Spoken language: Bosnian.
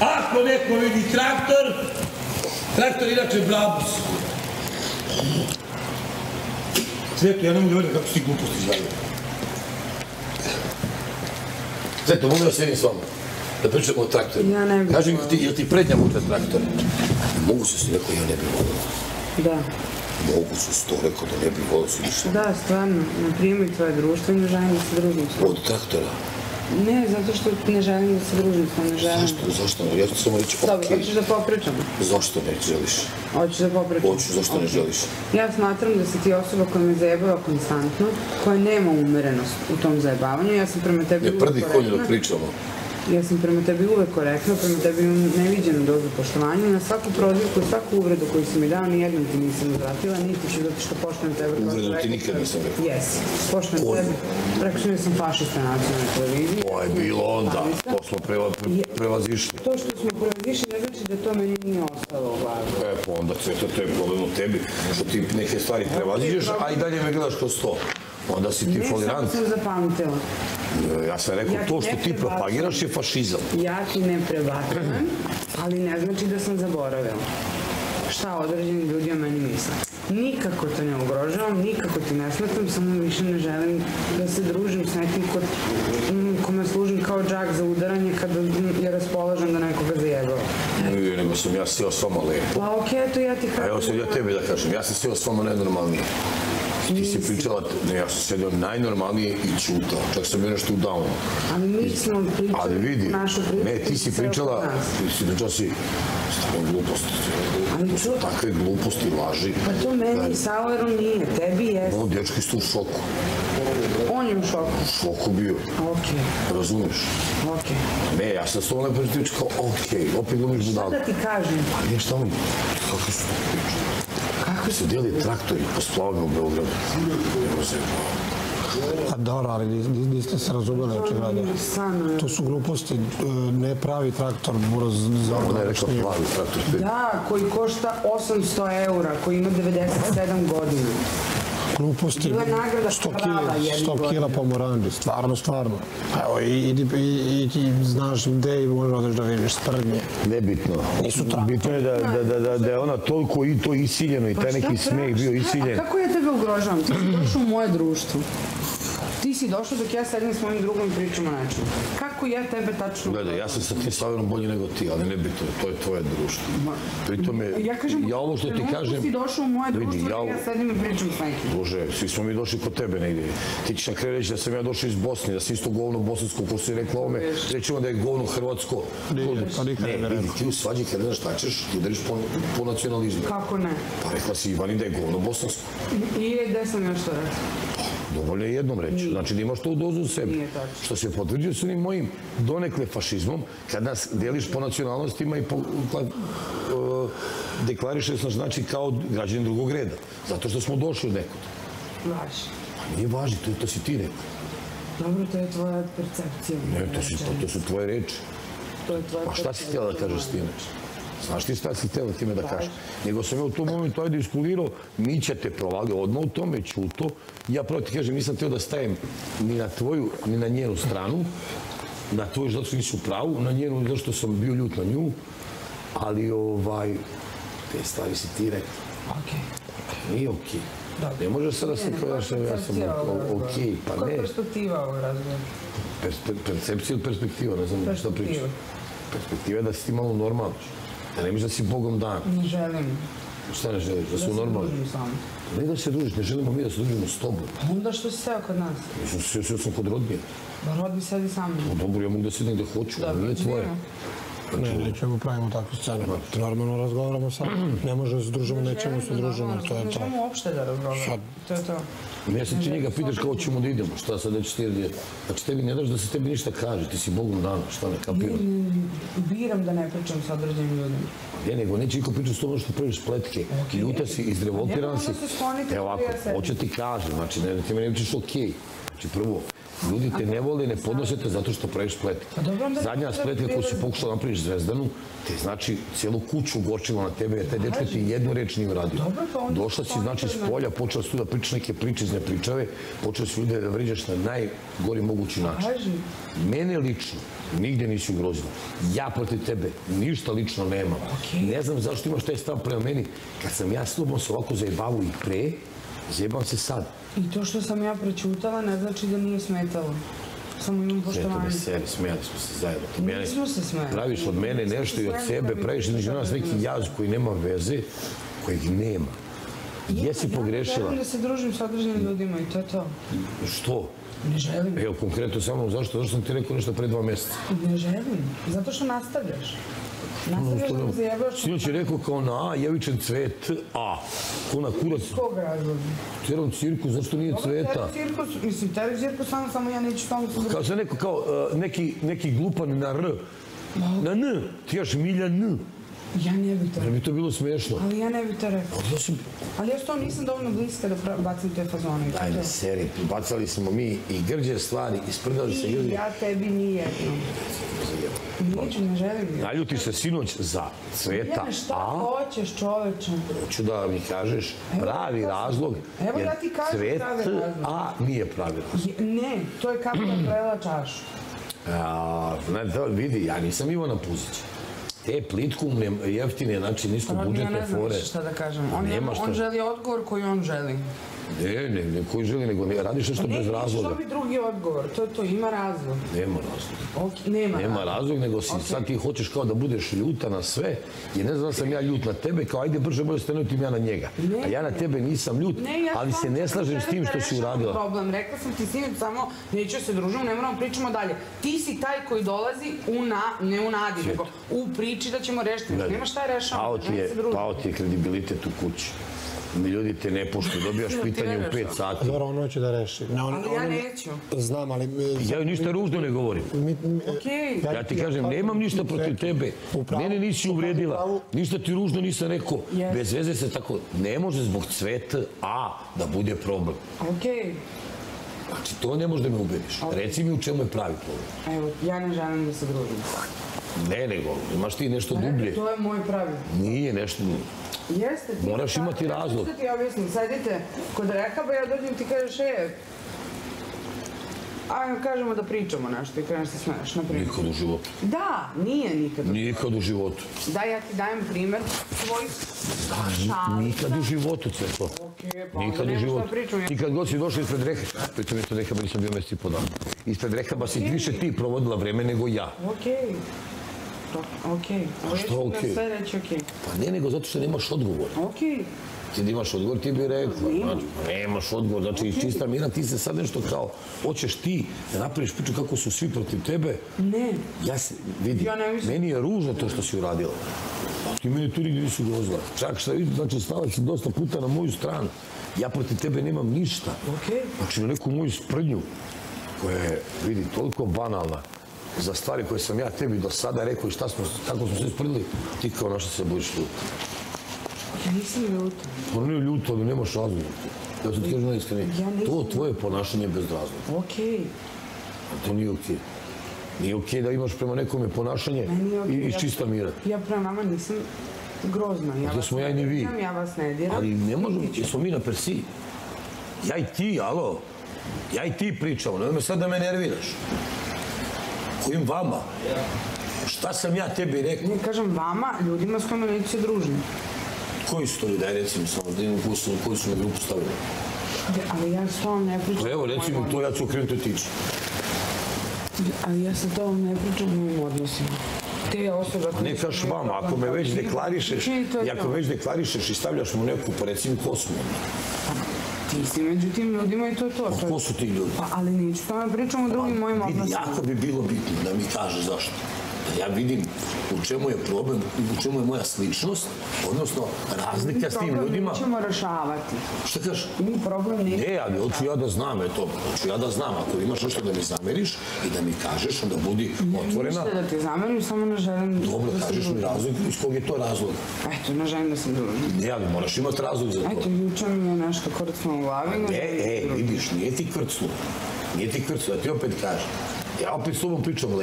Ako neko vidi traktor, traktor inače brabus. Sveto, ja ne mogu vidim kako si ti gluposti izvadio. Sveto, mogu da sedim s vama. Da pričamo o traktoru. Ja ne bih Kaži mi, ti, jel ti prednja mutra traktora? Mogu se si rekao, ja ne bih volio. Da. Mogu se sto rekao da ne bih volio si ništa. Da, stvarno, ne primaj tvoje društvo i ne želim se tobom. Od traktora. Ne, zato što ne želim da se družim s ne želim. Zašto? Zašto? Ja ću samo reći, Dobro, okej. hoćeš da popričamo? Zašto ne želiš? Hoćeš da popričamo? Hoću, zašto ne Ok. želiš? Ja smatram da si ti osoba koja me zajebava konstantno, koja nema umerenost u tom zajebavanju. Ja sam prema tebi Ne prdi konju korektna. pričamo. Ja sam prema tebi uvek korektna, prema tebi imam neviđenu dozu poštovanja. Na svaku prozivku svaku uvredu koju si mi dao, nijednom ti nisam uzvratila, niti ću zato što poštujem tebe. Uvredu ti nikad nisam rekao. Jesi, poštujem tebe. Rekao sam sam fašista na nacionalnoj televiziji. To je bilo onda, to smo preva- pre-. To što smo prevazišli ne znači da to meni nije ostalo u glavi. E, pa onda sve to, je problem u tebi, što ti neke stvari prevaziđeš, a i dalje me gledaš kroz to. Onda si ti Ne, folirant. sam zapamtila. Ja sam rekao, Ja to što ne ti propagiraš je fašizam. Ja ti ne prebacujem, ali ne znači da sam zaboravila. Šta određeni ljudi o meni misle. Nikako te ne ugrožavam, nikako ti ne smetam, samo više ne želim da se družim s nekim ko, mm, kome služim kao džak za udaranje kada je raspoložen da nekoga zajebava. Nije, nego sam ja sjeo s vama lepo. Pa okej, eto ja ti kažem. evo sad ja tebi da kažem, ja sam sjeo s vama najnormalnije. Ti si pričala, ne, ja sam sjedio najnormalnije i čutao. Čak sam bio nešto u downu. Ali mi smo pričali Ali vidi, našu priču. ne, ti si pričala, ti si pričala si stvarno gluposti. Ali To su ču- takve gluposti, laži. Pa to meni Saueru nije, tebi jeste. No, dječki su u šoku. On je u šoku. U šoku bio, Okej, razumiješ? okej. Ne, ja sam s tobom lepo pričao kao, okej, opet glumiš Šta budalu. da ti kažem? Ali je šta oni, kako su to pričali? Kako se dijeli traktori po splavama u Beogradu? Se, A dobro, ali nis- nis- niste se razumeli očigledno. Stvarno, To su gluposti, e, ne pravi traktor, buraz za ona je rekla plavi traktor. Da, koji košta 800 eura, koji ima 97 godina. Gluposti. Bila nagrada 100 krala kila, jedne 100 kila godine. pomoranđi, stvarno, stvarno. Evo, i, i, i, i ti znaš gde i možda odeš da vidiš sprdnje. Nebitno. Nisu traktori. Bitno je da, da, da, da, da je ona toliko i to isiljeno i taj Pa šta neki smeh bio isiljen. A kako ja tebe ugrožavam? Ti si došao u moje društvo. Ti si došao dok ja sedim s mojim drugom i pričam o nečemu. Kako ja tebe tačno Gledaj, ja sam sa tim Saverom bolji nego ti, ali nebitno, to je tvoje društvo. Pri tome, Ja kažem, ja ovo što ti kažem... si došao u moje vidi, društvo ja, ja, sedim i pričam s nekim. Bože, svi smo mi došli kod tebe negdje. Ti ćeš na kraju reći da sam ja došao iz Bosne, da si isto govno bosansko, ko si rekla ome, rećemo da je govno hrvatsko. Pa ne ne, bi vidi, ti u svađi kad ne znaš šta ćeš, ti udariš po, po nacionalizmu. Kako ne? Pa rekla si Ivani da je govno bosansko. I gde sam još to rekao? Dovoljno je jednom reći. Znači da imaš to u dozu u sebi. Nije tačno. Što se potvrđuje s onim mojim donekle fašizmom, kad nas deliš po nacionalnostima i po, uh, deklarišeš nas znači kao građani drugog reda. Zato što smo došli od nekud. Važi. Pa nije važi, to, to si ti rekao. Dobro, to je tvoja percepcija. Ne, to, si, to, to su tvoje reči. To je tvoja Pa šta si htjela da kažeš s time? Znaš ti šta si htjela time da kažeš? Nego sam ja u tom momentu ajde iskulirao, mi ćete provali odmah u tome, čuto. Ja pravo ti kažem, nisam htio da stajem ni na tvoju, ni na njenu stranu. Na tvoju, zato što nisi u pravu, na njenu, zato što sam bio ljut na nju. Ali, ovaj, te stvari si ti rekao. Okej. Nije okej. Ne možeš sada se kažeš, ja sam okej, pa Koja ne. je perspektiva ovog razgovora? Perspe- Percepcija ili perspektiva, ne znam šta Perspektiva. pričam. Perspektiva je da si ti malo normalno. Da ne misliš da si Bogom dan. Ne želim Šta ne želiš? Da da si se u normalno? družim s vama. Ne da se družiš, ne želimo mi da se družimo s tobom. Onda što si seo kod nas? Mislim, sve, sve sam kod rodnije. Da rodi sedi sa mnom. No dobro, ja mogu da sedim gde hoću, ali nije tvoje. Ne, nećemo pravimo takve scene. Normalno razgovaramo sad. Ne može da se družimo, nećemo se družimo, to je to. želimo uopšte da razgovaramo. Sad. To je to. Ne, sad ti njega pitaš kao ćemo da idemo, šta sad da ćeš ti Znači tebi ne daš da se tebi ništa kaže, ti si Bogom dana, šta ne kapiram. Biram da ne pričam sa određenim ljudima. Ne, nego neće iko pričati s tobom što praviš pletke. Ljuta si, izrevoltiran si. Se Evo ovako, sebe. hoće ti kažem, znači ne, ti me ne učiš okej. Znači prvo, ljudi te ne vole, ne podnosite zato što praviš spletke. Pa Zadnja spletka koju si pokušala napraviš Zvezdanu, te znači cijelu kuću gorčila na tebe, jer taj dečko ti jednu reč nije uradio. Pa onda Došla si, znači, s polja, počela si tu da pričaš neke priče iz nepričave, počela si ljude da vriđaš na najgori mogući način. Mene lično, Nigdje nisi ugrozila. Ja protiv tebe ništa lično nemam. Ne znam zašto imaš taj stav prema meni. Kad sam ja s tobom se ovako zajebavao i pre, zajebam se sad. I to što sam ja prećutala ne znači da nije smetalo. Samo imam poštovanje. me seri, smijali smo se zajedno. Mene Nismo se smejali. Praviš od mene nešto i od sebe, praviš između nas neki jaz koji nema veze, kojeg nema. Jesi Ja pogrešila? želim da se družim s određenim ljudima i to je to. Što? Ne želim. Evo, konkretno samo zašto? Zašto sam ti rekao nešto pre dva mjeseca? Ne želim. Zato što nastavljaš. Nastavljaš da zajebaš. Sinoć je rekao kao na A, jevičan cvet A. Ko na kurac, Kog razloga? cijelom cirku, zašto nije cveta? Teri cirkus, mislim, teri cirkus samo, samo ja neću tamo se Kao sam rekao, kao uh, neki, neki glupan na R. Na N, ti jaš Milja N. Ja ne bi to Da bi to bilo smiješno. Ali ja ne bi to rekao. Sam, Ali ja s tom nisam dovoljno bliska da bacim te fazone. i ajde, seri, bacali smo mi i grđe stvari, isprdali se I ljudi. ja tebi nijedno. Neću, ne želim. Naljuti se sinoć za cveta Jene, šta A, hoćeš čoveče? hoću da mi kažeš pravi razlog, Evo ja ti kažem cvet pravi razlog. A nije pravi razlog. Je- Ne, to je kako da prela čašu. A, ne, da, vidi, ja nisam Ivana Puzić. Te plitkumne, jeftine, znači nisko ja budžetne ne znam fore. šta da kažem. Nema on želi odgovor koji on želi. Ne, ne, ne, koji želi, nego ne, radiš nešto bez Ne, razloga. što bi drugi odgovor? To, to ima razlog. Nema razloga. Ok, nema, Nema razlog, nego si sad ti hoćeš kao da budeš ljuta na sve, jer ne znam da sam ja ljut na tebe, kao ajde brže bolje stanutim ja na njega. Ne. A ja na tebe nisam ljut, Ne, ja ali se ne slažem s tim što si uradila. problem. Rekla sam ti sinoć samo, neću se družimo, ne moramo pričamo dalje. Ti si taj koji dolazi u na, ne u nadi, nego u priči da ćemo rešiti. Nema šta je rešavamo. Ne družimo. pao ti je kredibilitet u kući. Ljudi te ne puštu, dobijaš Ja pitanje u pet sati. Dobro, on hoće da reši. Ne, on, Ali ja on- neću. Znam, ali... Ja joj ništa ružno ne govorim. Mi, mi, Okej. Ja ti kažem, nemam ništa protiv tebe. Mene nisi uvredila. Ništa ti ružno nisam rekao. Bez veze se tako... Ne može zbog cveta A da bude problem. Okej. Znači, to ne može da me ubediš. Reci mi u čemu je pravi problem. Evo, ja ne želim da se družim. Ne, nego, imaš ti nešto dublje. To je moj pravi. Nije nešto... Jeste. ti- Moraš imati razlog. Što ti objasnim, sedite kod rekaba, ja dođem ti kažeš, e, ajmo kažemo da pričamo nešto i kreneš se smeješ, na primjer. Nikad u životu. Da, nije nikad. Nikad u životu. Da, ja ti dajem primer svoj šalica. Nikad u životu, Cveto. Okej, pa Nikad u životu. pričam. I kad god si došla ispred rehaba, pritom je to rehaba, nisam bio mjesec i po dana. Ispred rehaba si više ti provodila vreme nego ja. Okej. To- Okej. A što Ovo je okej? Na sve reći okej. Pa ne, nego zato što nemaš odgovor. Okej. Ti da imaš odgovor, ti bi rekla. Znači, nemaš odgovor, znači iz čista mira ti se sad nešto kao, hoćeš ti da napraviš priču kako su svi protiv tebe. Ne. Ja se, vidi, Ja ne meni je ružno to što si uradila. Ti meni tu nigdje nisi grozila. Čak šta vidi, znači stala si dosta puta na moju stranu. Ja protiv tebe nemam ništa. Okej. Znači na neku moju sprdnju koja je, vidi, toliko banalna za stvari koje sam ja tebi do sada rekao i šta smo, kako smo se sprdili, ti kao naša se bojiš ljuta. Ja nisam ljuta. Pa nije ljuto, ali nemaš razloga. Ja sam ti kažem najiskrenije. Ja nisam- To tvoje ponašanje je bez razloga. Okej. A to nije okej. Nije okej da imaš prema nekome ponašanje je i, iz Ja- čista mira. Ja prema vama nisam grozna. Ja Da smo ja i ne ni vi. Ja vas ne diram. Ali ne možemo, jesmo mi na persi. Ja i ti, alo. Ja i ti pričamo, nemoj me sad da me nerviraš. Kojim vama? Šta sam ja tebi rekao? Ne kažem vama, ljudima s kojima neću se družiti. Koji su to ljudi? Daj recimo samo da imam su, koju su me grupu stavili. Ali ja s tobom ne pričam. Pa evo, recimo, to ja ću okrenuti odnosima. Ali ja sa tobom ne pričam o mojim odnosima. Te koje Ne kaš vama, ako me već deklarišeš, i ako već deklarišeš i stavljaš mu neku, pa recimo ko su oni? Ti si među tim ljudima i to je to. to je- Ko su ti ljudi? Pa, ali neću s tobom pričam o drugim mojim odnosima. jako bi bilo bitno da mi kaže zašto. Ja vidim u čemu je problem, u čemu je moja sličnost, odnosno razlika s tim Problem ljudima. nećemo rešavati. Šta kažeš? Mi problem nećemo Ne, ali hoću ja da znam, eto, hoću ja da znam, ako imaš nešto da mi zameriš i da mi kažeš, onda budi otvorena. Ništa da ti zamerim, samo ne želim Dobro, da se kažeš mi razlog, iz kog je to razlog? Eto, ne želim da se družim. Ne, ali moraš imati razlog za to. Eto, juče mi je nešto koristno u glavi. Ne, e, vidiš, nije ti krclo. Nije ti krclo, ja ti opet kažem. Ja opet s tobom pričam